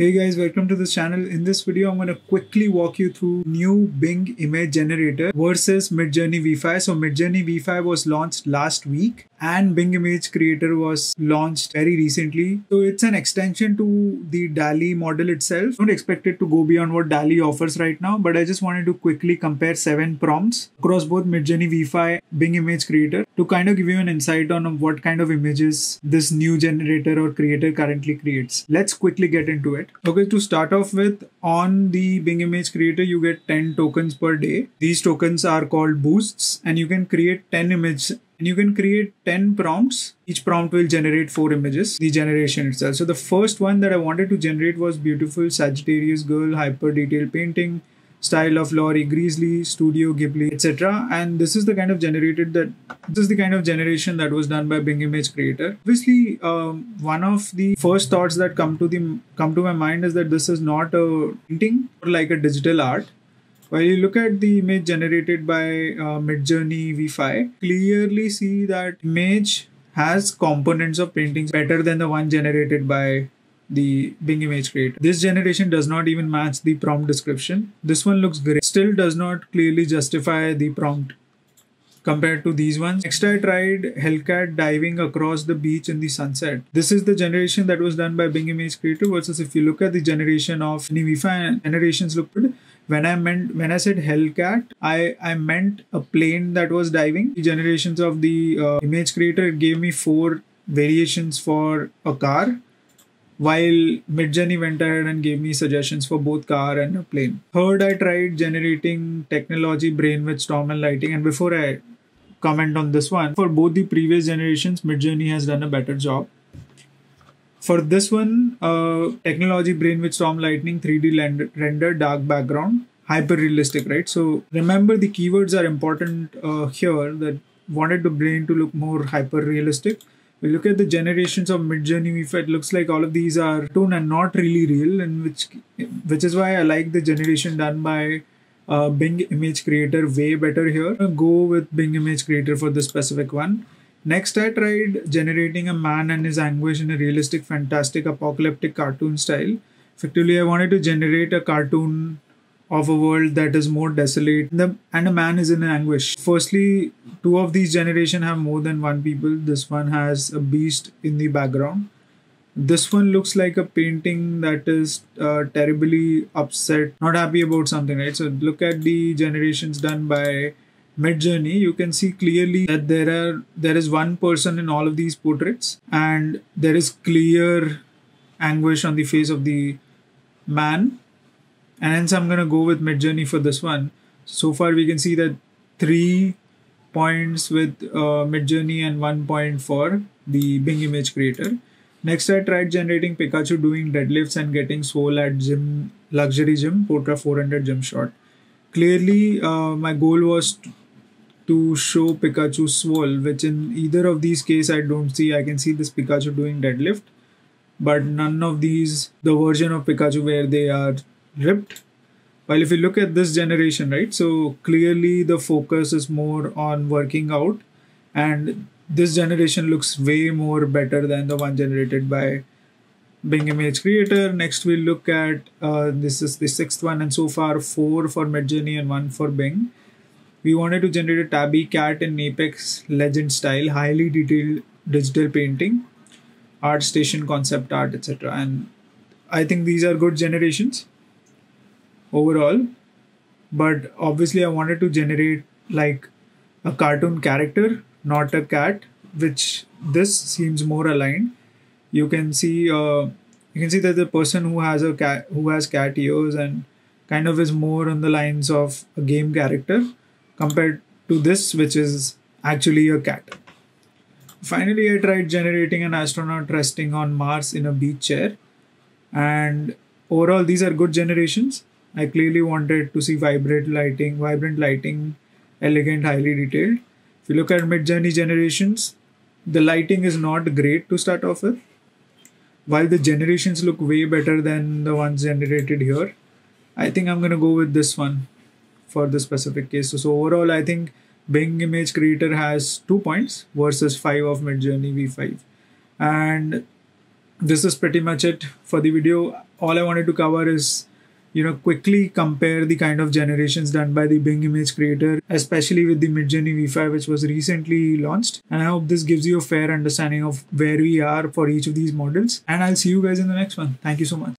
Hey guys, welcome to this channel. In this video, I'm going to quickly walk you through new Bing image generator versus Midjourney V5. So Midjourney V5 was launched last week and Bing Image Creator was launched very recently. So it's an extension to the DALL-E model itself. Don't expect it to go beyond what DALL-E offers right now, but I just wanted to quickly compare seven prompts across both Midjourney V5, Bing Image Creator to kind of give you an insight on what kind of images this new generator or creator currently creates. Let's quickly get into it. Okay, to start off with, on the Bing Image Creator, you get 10 tokens per day. These tokens are called boosts and you can create 10 images and you can create 10 prompts. Each prompt will generate four images, the generation itself. So the first one that I wanted to generate was beautiful Sagittarius girl, hyper detailed painting, style of Laurie Greasley, Studio Ghibli, etc. And this is the kind of generated that this is the kind of generation that was done by Bing Image Creator. Obviously, um, one of the first thoughts that come to the come to my mind is that this is not a painting or like a digital art while you look at the image generated by uh, Midjourney V5, clearly see that image has components of paintings better than the one generated by the Bing image creator. This generation does not even match the prompt description. This one looks great. Still does not clearly justify the prompt compared to these ones. Next, I tried Hellcat diving across the beach in the sunset. This is the generation that was done by Bing Image Creator versus if you look at the generation of V5 generations look good when I meant when I said Hellcat, I I meant a plane that was diving. Generations of the uh, image creator gave me four variations for a car, while Midjourney went ahead and gave me suggestions for both car and a plane. Third, I tried generating technology brain with storm and lighting, and before I comment on this one, for both the previous generations, Midjourney has done a better job for this one, uh, technology brain with storm lightning 3D render dark background, hyper realistic, right? So remember the keywords are important uh, here that wanted the brain to look more hyper realistic. We look at the generations of Midjourney. If it looks like all of these are tone and not really real, and which which is why I like the generation done by uh, Bing Image Creator way better here. Go with Bing Image Creator for this specific one. Next, I tried generating a man and his anguish in a realistic, fantastic, apocalyptic cartoon style. Effectively, I wanted to generate a cartoon of a world that is more desolate and a man is in anguish. Firstly, two of these generation have more than one people. This one has a beast in the background. This one looks like a painting that is uh, terribly upset, not happy about something, right? So look at the generations done by Midjourney, you can see clearly that there are there is one person in all of these portraits, and there is clear anguish on the face of the man. And hence, I'm gonna go with Midjourney for this one. So far, we can see that three points with uh, Midjourney and one point for the Bing Image Creator. Next, I tried generating Pikachu doing deadlifts and getting soul at gym luxury gym Portra 400 gym shot. Clearly, uh, my goal was to show Pikachu swole, which in either of these case I don't see. I can see this Pikachu doing deadlift, but none of these the version of Pikachu where they are ripped. While if you look at this generation, right, so clearly the focus is more on working out, and this generation looks way more better than the one generated by Bing Image Creator. Next, we'll look at uh, this is the sixth one, and so far four for Midjourney and one for Bing. We wanted to generate a tabby cat in Apex Legend style, highly detailed digital painting, ArtStation concept art, etc. And I think these are good generations overall. But obviously, I wanted to generate like a cartoon character, not a cat, which this seems more aligned. You can see, uh, you can see that the person who has a cat, who has cat ears and kind of is more on the lines of a game character compared to this, which is actually a cat. Finally, I tried generating an astronaut resting on Mars in a beach chair. And overall, these are good generations. I clearly wanted to see vibrant lighting, vibrant lighting, elegant, highly detailed. If you look at Midjourney generations, the lighting is not great to start off with. While the generations look way better than the ones generated here, I think I'm gonna go with this one for the specific case. So, so overall, I think Bing Image Creator has two points versus five of Midjourney V5. And this is pretty much it for the video. All I wanted to cover is you know quickly compare the kind of generations done by the Bing image creator, especially with the Midjourney V5, which was recently launched. And I hope this gives you a fair understanding of where we are for each of these models. And I'll see you guys in the next one. Thank you so much.